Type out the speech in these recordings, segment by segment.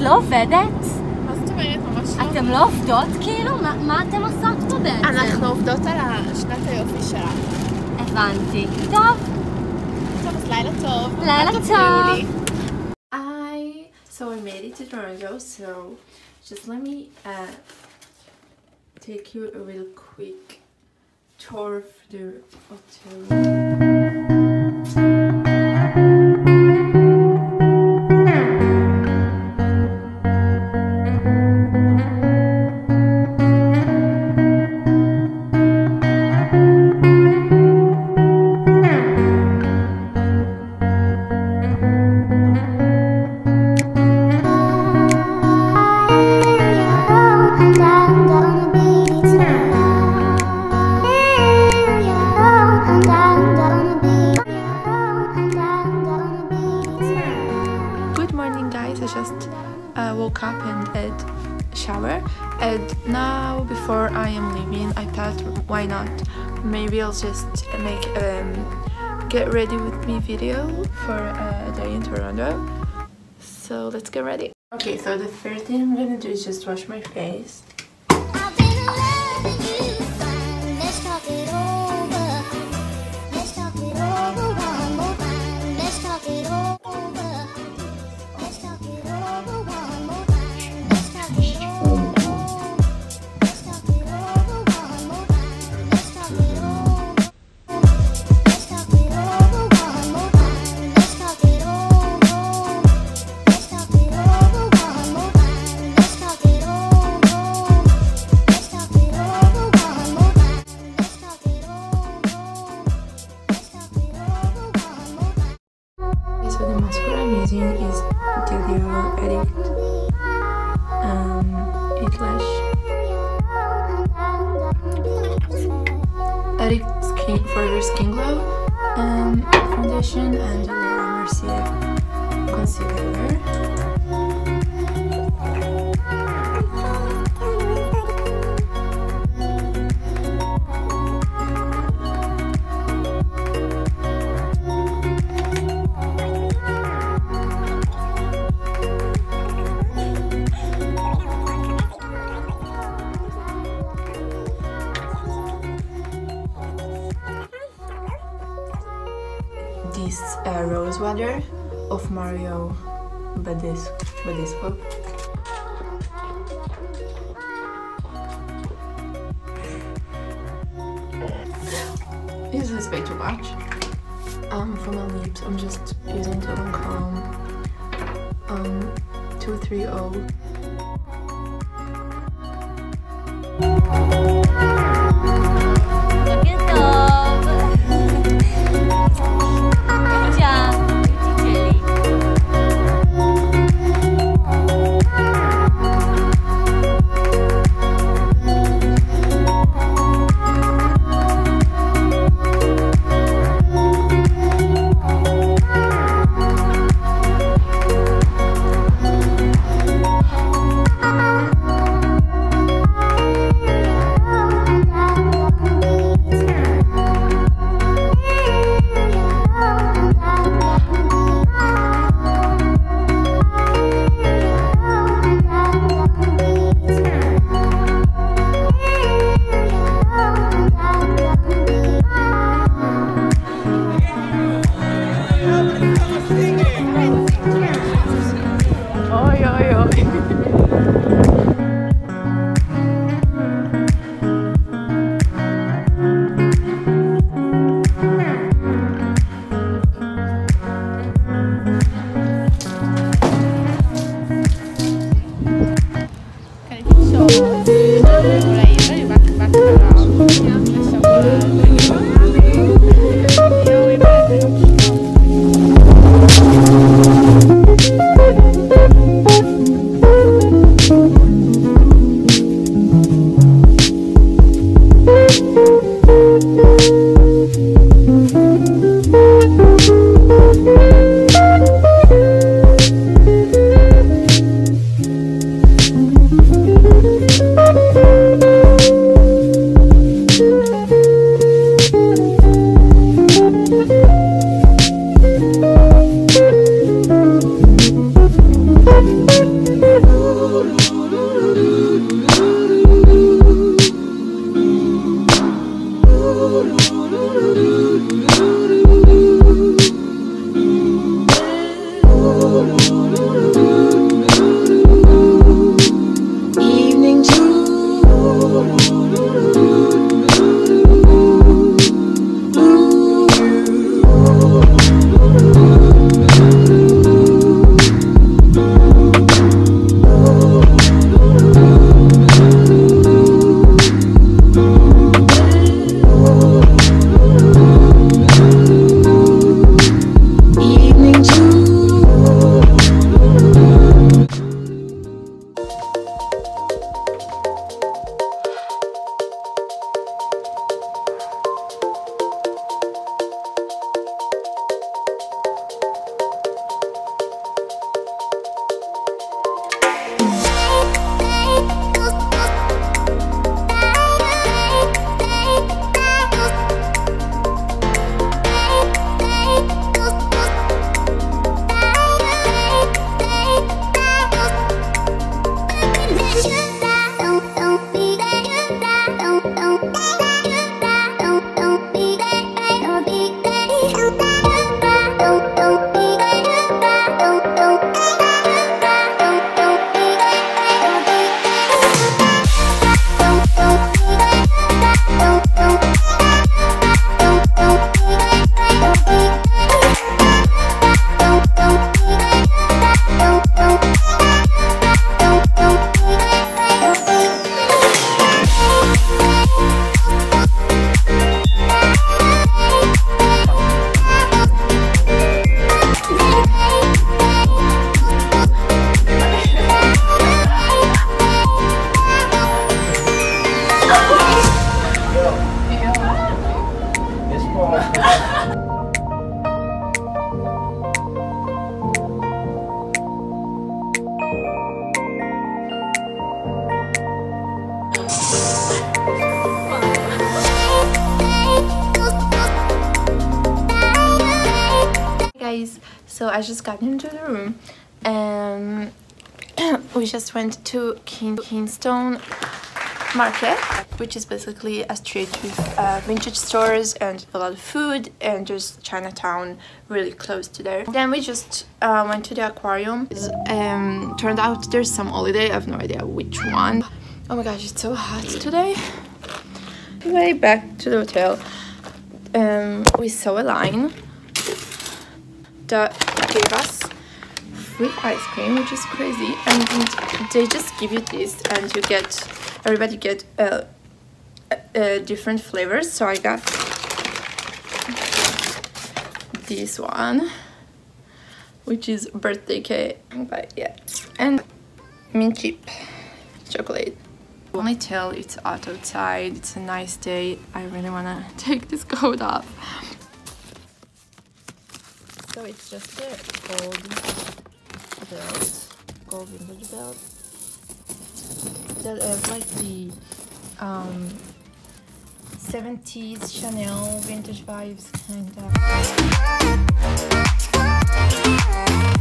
לא עובדת? מה זאת אומרת? ממש לא. אתם לא עובדות כאילו? מה- מה אתם עושות בעצם? אנחנו עובדות על שנת היופי שלך. הבנתי. טוב, טוב, אז לילה טוב. לילה אל תפריעו טוב. לי. I so I made it to Toronto. So just let me uh, take you a real quick tour of the hotel. Uh, woke up and had shower, and now before I am leaving, I thought, why not? Maybe I'll just make um, get ready with me video for a day in Toronto. So let's get ready. Okay, so the first thing I'm gonna do is just wash my face. I'm using is Dior Edit um, It Lash Edit Skin for your skin glow um, foundation and Laura Mercier concealer. Of Mario Badescu. This is way too much. Um, for my lips, I'm just using the Lancome um 230. I just got into the room and we just went to King Kensington Market which is basically a street with uh, vintage stores and a lot of food and just Chinatown really close to there. Then we just uh, went to the aquarium. Um, turned out there's some holiday I have no idea which one. Oh my gosh it's so hot today. Way back to the hotel um, we saw a line that gave us free ice cream, which is crazy. And they just give you this, and you get everybody get uh, uh, different flavors. So I got this one, which is birthday cake, but yeah, and mint chip chocolate. Only tell it's outside. It's a nice day. I really wanna take this coat off. So it's just a gold belt, gold vintage belt. That has like the um, 70s Chanel vintage vibes kind of.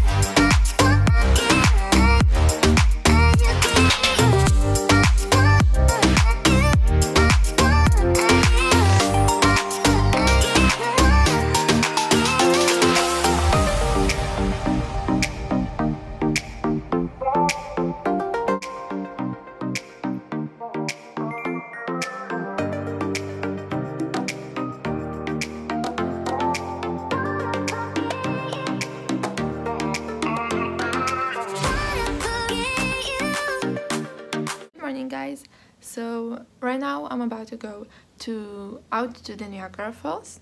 I'm about to go to out to the niagara falls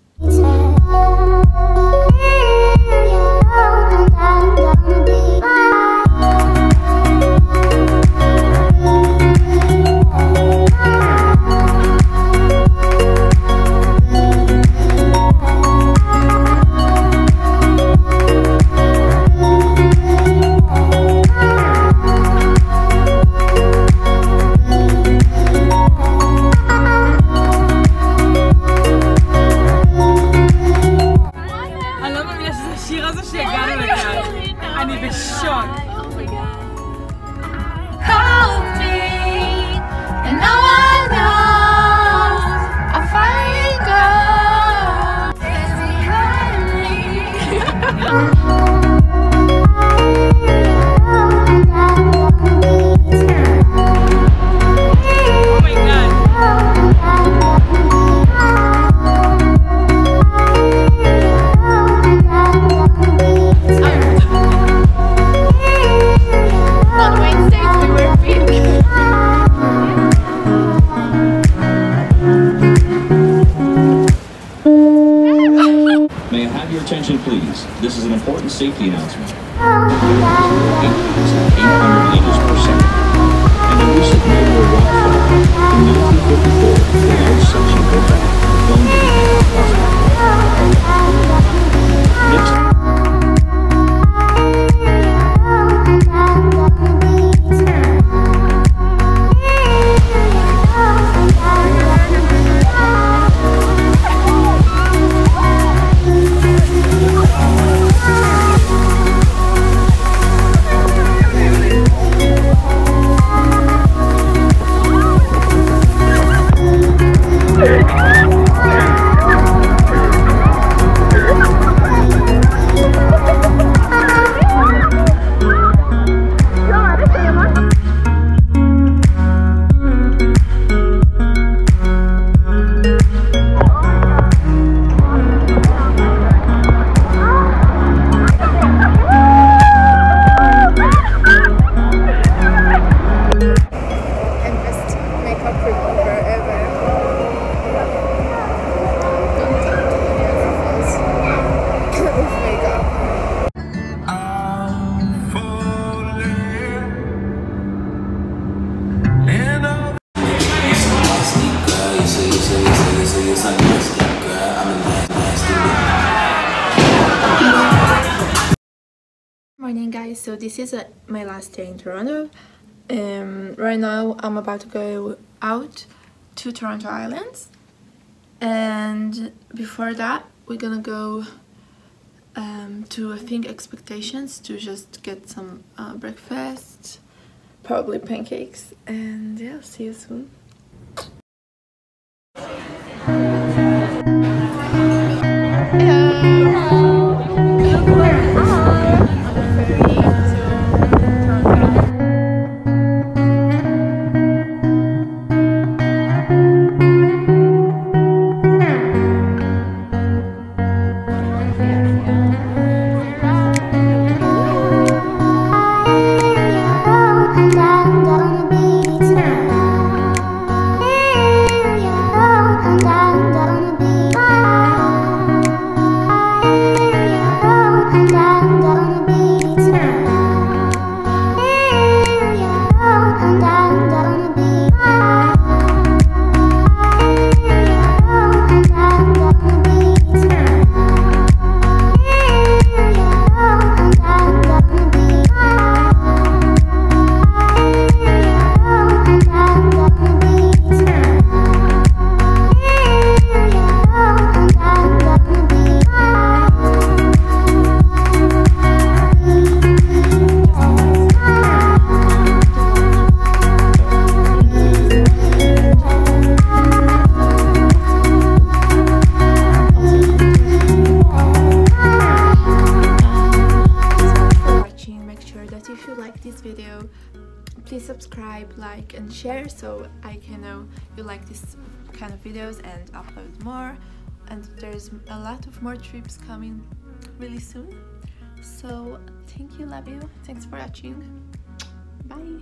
Morning guys, so this is uh, my last day in Toronto. Um, right now I'm about to go out to Toronto Islands and before that we're gonna go um, to I think Eggspectations to just get some uh, breakfast, probably pancakes and yeah, see you soon. That if you like this video, please subscribe, like and share so I can know you like this kind of videos and upload more. And there's a lot of more trips coming really soon. So thank you, love you. Thanks for watching. Bye.